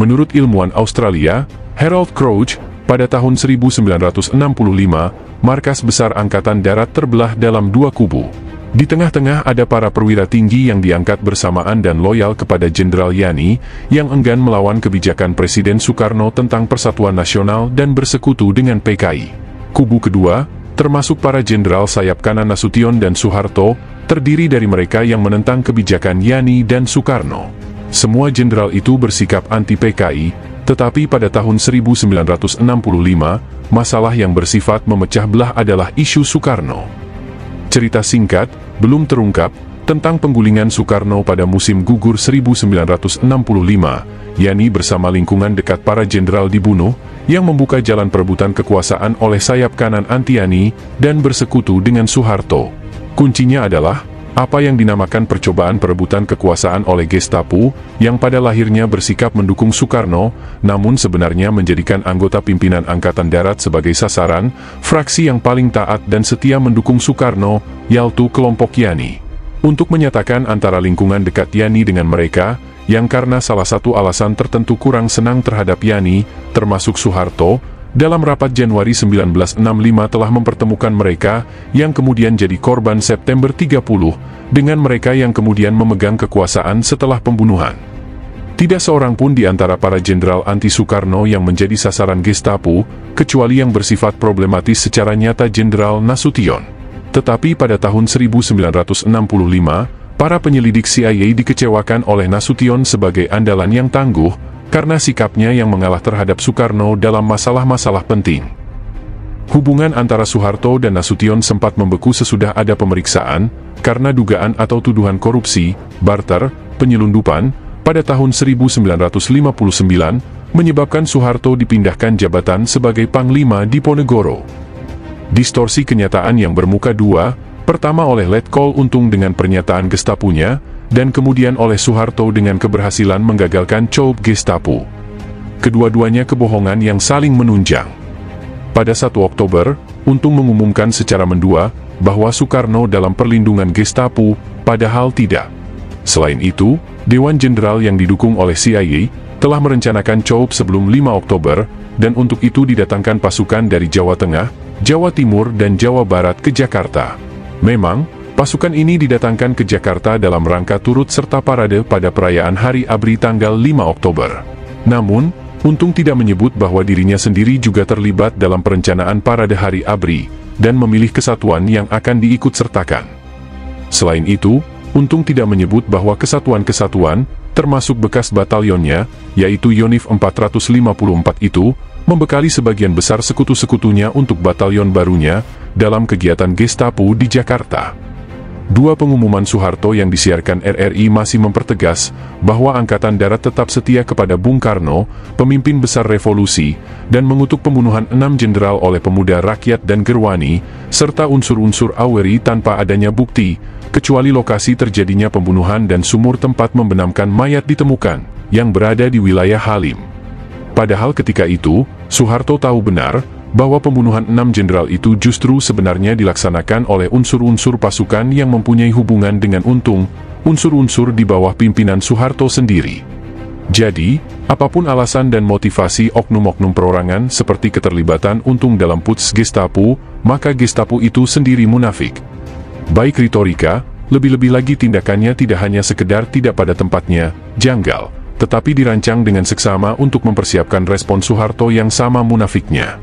Menurut ilmuwan Australia, Harold Crouch, pada tahun 1965, markas besar Angkatan Darat terbelah dalam dua kubu. Di tengah-tengah ada para perwira tinggi yang diangkat bersamaan dan loyal kepada Jenderal Yani, yang enggan melawan kebijakan Presiden Soekarno tentang persatuan nasional dan bersekutu dengan PKI. Kubu kedua, termasuk para jenderal sayap kanan Nasution dan Soeharto, terdiri dari mereka yang menentang kebijakan Yani dan Soekarno. Semua jenderal itu bersikap anti-PKI, tetapi pada tahun 1965, masalah yang bersifat memecah belah adalah isu Soekarno. Cerita singkat, belum terungkap, tentang penggulingan Soekarno pada musim gugur 1965, Yani bersama lingkungan dekat para jenderal dibunuh, yang membuka jalan perebutan kekuasaan oleh sayap kanan anti-Yani, dan bersekutu dengan Soeharto. Kuncinya adalah, apa yang dinamakan percobaan perebutan kekuasaan oleh Gestapo, yang pada lahirnya bersikap mendukung Soekarno, namun sebenarnya menjadikan anggota pimpinan Angkatan Darat sebagai sasaran, fraksi yang paling taat dan setia mendukung Soekarno, yaitu kelompok Yani. Untuk menyatakan antara lingkungan dekat Yani dengan mereka, yang karena salah satu alasan tertentu kurang senang terhadap Yani, termasuk Soeharto, dalam rapat Januari 1965 telah mempertemukan mereka, yang kemudian jadi korban September 30, dengan mereka yang kemudian memegang kekuasaan setelah pembunuhan. Tidak seorang pun di antara para jenderal anti-Soekarno yang menjadi sasaran Gestapo, kecuali yang bersifat problematis secara nyata Jenderal Nasution. Tetapi pada tahun 1965, para penyelidik CIA dikecewakan oleh Nasution sebagai andalan yang tangguh, karena sikapnya yang mengalah terhadap Soekarno dalam masalah-masalah penting. Hubungan antara Soeharto dan Nasution sempat membeku sesudah ada pemeriksaan, karena dugaan atau tuduhan korupsi, barter, penyelundupan, pada tahun 1959, menyebabkan Soeharto dipindahkan jabatan sebagai Panglima di Ponegoro. Distorsi kenyataan yang bermuka dua, pertama oleh Letkol Untung dengan pernyataan gestapunya, dan kemudian oleh Soeharto dengan keberhasilan menggagalkan Coop Gestapo. Kedua-duanya kebohongan yang saling menunjang. Pada 1 Oktober, Untung mengumumkan secara mendua bahwa Soekarno dalam perlindungan Gestapo, padahal tidak. Selain itu, Dewan Jenderal yang didukung oleh CIA telah merencanakan Coop sebelum 5 Oktober, dan untuk itu didatangkan pasukan dari Jawa Tengah, Jawa Timur dan Jawa Barat ke Jakarta. Memang, Pasukan ini didatangkan ke Jakarta dalam rangka turut serta parade pada perayaan Hari ABRI tanggal 5 Oktober. Namun, Untung tidak menyebut bahwa dirinya sendiri juga terlibat dalam perencanaan parade Hari ABRI, dan memilih kesatuan yang akan diikut sertakan. Selain itu, Untung tidak menyebut bahwa kesatuan-kesatuan, termasuk bekas batalionnya, yaitu Yonif 454 itu, membekali sebagian besar sekutu-sekutunya untuk batalion barunya, dalam kegiatan Gestapo di Jakarta. Dua pengumuman Soeharto yang disiarkan RRI masih mempertegas bahwa Angkatan Darat tetap setia kepada Bung Karno, pemimpin besar revolusi, dan mengutuk pembunuhan enam jenderal oleh pemuda rakyat dan Gerwani, serta unsur-unsur Aweri tanpa adanya bukti, kecuali lokasi terjadinya pembunuhan dan sumur tempat membenamkan mayat ditemukan, yang berada di wilayah Halim. Padahal ketika itu, Soeharto tahu benar, bahwa pembunuhan enam jenderal itu justru sebenarnya dilaksanakan oleh unsur-unsur pasukan yang mempunyai hubungan dengan untung, unsur-unsur di bawah pimpinan Soeharto sendiri. Jadi, apa pun alasan dan motivasi oknum-oknum perorangan seperti keterlibatan untung dalam puts Gestapo, maka Gestapo itu sendiri munafik. Baik retorika, lebih-lebih lagi tindakannya tidak hanya sekedar tidak pada tempatnya, janggal, tetapi dirancang dengan seksama untuk mempersiapkan respon Soeharto yang sama munafiknya.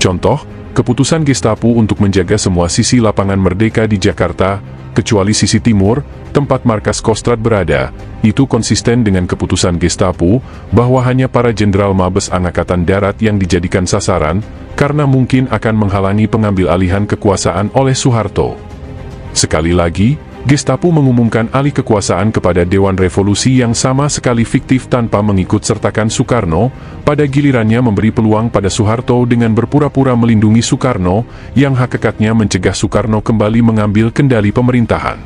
Contoh, keputusan Gestapo untuk menjaga semua sisi lapangan merdeka di Jakarta, kecuali sisi timur, tempat markas Kostrad berada, itu konsisten dengan keputusan Gestapo bahwa hanya para jenderal Mabes Angkatan Darat yang dijadikan sasaran, karena mungkin akan menghalangi pengambil alihan kekuasaan oleh Soeharto. Sekali lagi, Gestapo mengumumkan alih kekuasaan kepada Dewan Revolusi yang sama sekali fiktif tanpa mengikut sertakan Soekarno, pada gilirannya memberi peluang pada Soeharto dengan berpura-pura melindungi Soekarno, yang hakikatnya mencegah Soekarno kembali mengambil kendali pemerintahan.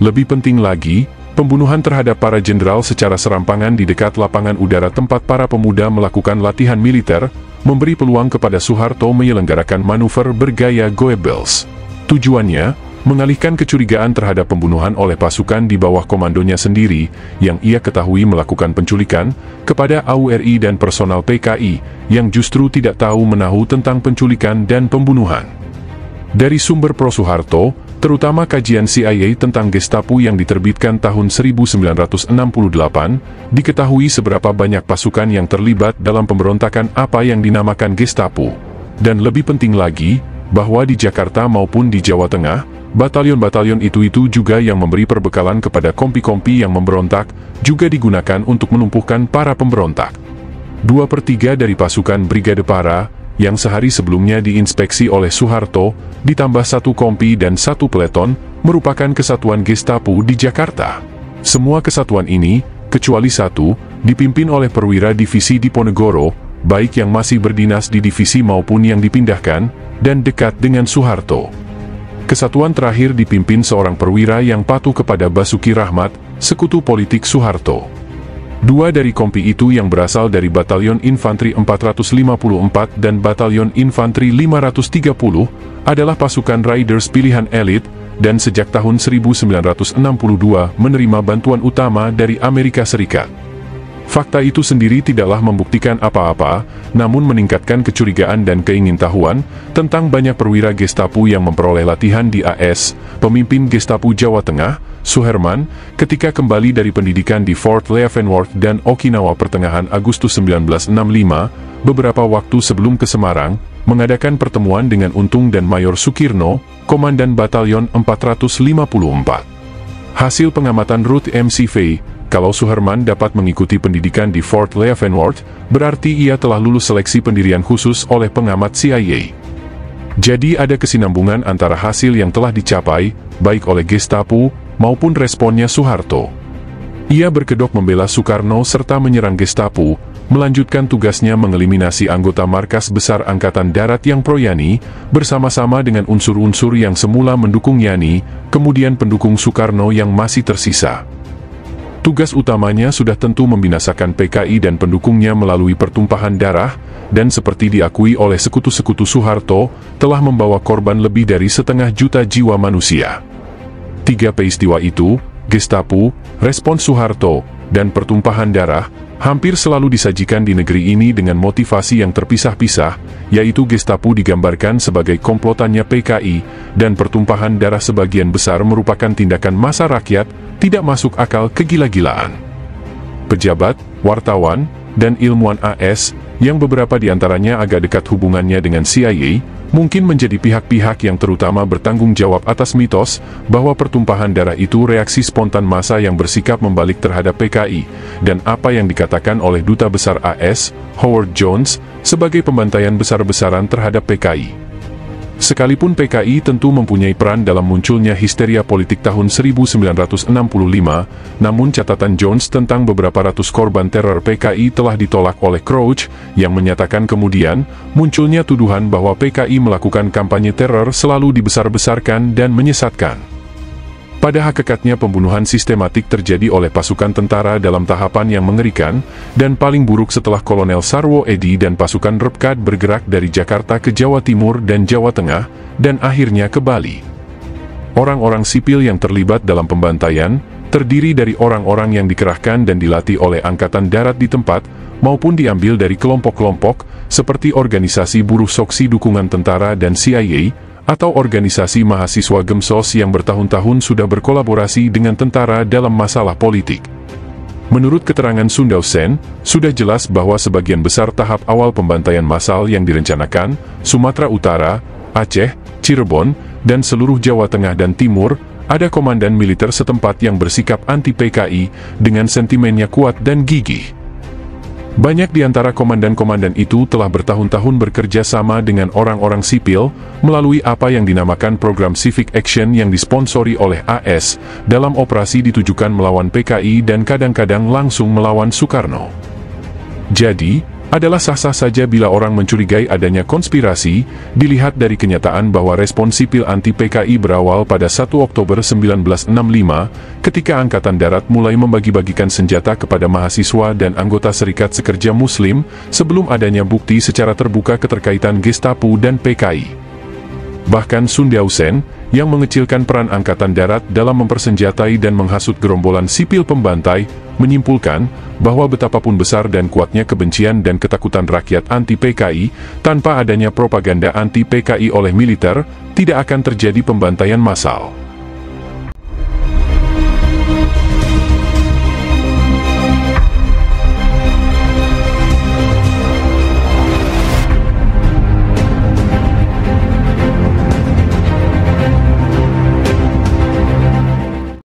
Lebih penting lagi, pembunuhan terhadap para jenderal secara serampangan di dekat lapangan udara tempat para pemuda melakukan latihan militer, memberi peluang kepada Soeharto menyelenggarakan manuver bergaya Goebbels. Tujuannya, mengalihkan kecurigaan terhadap pembunuhan oleh pasukan di bawah komandonya sendiri, yang ia ketahui melakukan penculikan, kepada AURI dan personal PKI, yang justru tidak tahu menahu tentang penculikan dan pembunuhan. Dari sumber Pro Soeharto, terutama kajian CIA tentang Gestapo yang diterbitkan tahun 1968, diketahui seberapa banyak pasukan yang terlibat dalam pemberontakan apa yang dinamakan Gestapo. Dan lebih penting lagi, bahwa di Jakarta maupun di Jawa Tengah, batalion-batalion itu-itu juga yang memberi perbekalan kepada kompi-kompi yang memberontak, juga digunakan untuk menumpuhkan para pemberontak. Dua per tiga dari pasukan Brigade Para, yang sehari sebelumnya diinspeksi oleh Soeharto, ditambah satu kompi dan satu peleton, merupakan kesatuan Gestapo di Jakarta. Semua kesatuan ini, kecuali satu, dipimpin oleh perwira divisi Diponegoro, baik yang masih berdinas di divisi maupun yang dipindahkan, dan dekat dengan Soeharto. Kesatuan terakhir dipimpin seorang perwira yang patuh kepada Basuki Rahmat, sekutu politik Soeharto. Dua dari kompi itu yang berasal dari Batalion Infanteri 454 dan Batalion Infanteri 530 adalah pasukan Riders pilihan elit dan sejak tahun 1962 menerima bantuan utama dari Amerika Serikat. Fakta itu sendiri tidaklah membuktikan apa-apa, namun meningkatkan kecurigaan dan keingintahuan tentang banyak perwira Gestapo yang memperoleh latihan di AS, pemimpin Gestapo Jawa Tengah, Suherman, ketika kembali dari pendidikan di Fort Leavenworth dan Okinawa pertengahan Agustus 1965, beberapa waktu sebelum ke Semarang, mengadakan pertemuan dengan Untung dan Mayor Sukirno, Komandan Batalion 454. Hasil pengamatan Ruth MCV, kalau Suherman dapat mengikuti pendidikan di Fort Leavenworth, berarti ia telah lulus seleksi pendirian khusus oleh pengamat CIA. Jadi ada kesinambungan antara hasil yang telah dicapai, baik oleh Gestapo, maupun responnya Soeharto. Ia berkedok membela Soekarno serta menyerang Gestapo, melanjutkan tugasnya mengeliminasi anggota markas besar Angkatan Darat yang pro-Yani, bersama-sama dengan unsur-unsur yang semula mendukung Yani, kemudian pendukung Soekarno yang masih tersisa. Tugas utamanya sudah tentu membinasakan PKI dan pendukungnya melalui pertumpahan darah, dan seperti diakui oleh sekutu-sekutu Soeharto, telah membawa korban lebih dari setengah juta jiwa manusia. Tiga peristiwa itu, Gestapo, respons Soeharto, dan pertumpahan darah, hampir selalu disajikan di negeri ini dengan motivasi yang terpisah-pisah, yaitu Gestapo digambarkan sebagai komplotannya PKI, dan pertumpahan darah sebagian besar merupakan tindakan masa rakyat, tidak masuk akal kegila-gilaan. Pejabat, wartawan, dan ilmuwan AS, yang beberapa di antaranya agak dekat hubungannya dengan CIA, mungkin menjadi pihak-pihak yang terutama bertanggung jawab atas mitos bahwa pertumpahan darah itu reaksi spontan massa yang bersikap membalik terhadap PKI, dan apa yang dikatakan oleh Duta Besar AS, Howard Jones, sebagai pembantaian besar-besaran terhadap PKI. Sekalipun PKI tentu mempunyai peran dalam munculnya histeria politik tahun 1965, namun catatan Jones tentang beberapa ratus korban teror PKI telah ditolak oleh Crouch, yang menyatakan kemudian, munculnya tuduhan bahwa PKI melakukan kampanye teror selalu dibesar-besarkan dan menyesatkan. Pada hakikatnya pembunuhan sistematik terjadi oleh pasukan tentara dalam tahapan yang mengerikan, dan paling buruk setelah Kolonel Sarwo Edi dan pasukan Repkat bergerak dari Jakarta ke Jawa Timur dan Jawa Tengah, dan akhirnya ke Bali. Orang-orang sipil yang terlibat dalam pembantaian, terdiri dari orang-orang yang dikerahkan dan dilatih oleh Angkatan Darat di tempat, maupun diambil dari kelompok-kelompok, seperti organisasi buruh soksi dukungan tentara dan CIA, atau organisasi mahasiswa Gemsos yang bertahun-tahun sudah berkolaborasi dengan tentara dalam masalah politik. Menurut keterangan Sundausen, sudah jelas bahwa sebagian besar tahap awal pembantaian massal yang direncanakan, Sumatera Utara, Aceh, Cirebon, dan seluruh Jawa Tengah dan Timur, ada komandan militer setempat yang bersikap anti-PKI dengan sentimennya kuat dan gigih. Banyak di antara komandan-komandan itu telah bertahun-tahun bekerja sama dengan orang-orang sipil melalui apa yang dinamakan program Civic Action yang disponsori oleh AS dalam operasi ditujukan melawan PKI dan kadang-kadang langsung melawan Soekarno. Jadi, adalah sah-sah saja bila orang mencurigai adanya konspirasi, dilihat dari kenyataan bahwa respon sipil anti-PKI berawal pada 1 Oktober 1965, ketika Angkatan Darat mulai membagi-bagikan senjata kepada mahasiswa dan anggota Serikat Sekerja Muslim, sebelum adanya bukti secara terbuka keterkaitan Gestapo dan PKI. Bahkan Sun yang mengecilkan peran Angkatan Darat dalam mempersenjatai dan menghasut gerombolan sipil pembantai, menyimpulkan bahwa betapapun besar dan kuatnya kebencian dan ketakutan rakyat anti-PKI, tanpa adanya propaganda anti-PKI oleh militer, tidak akan terjadi pembantaian massal.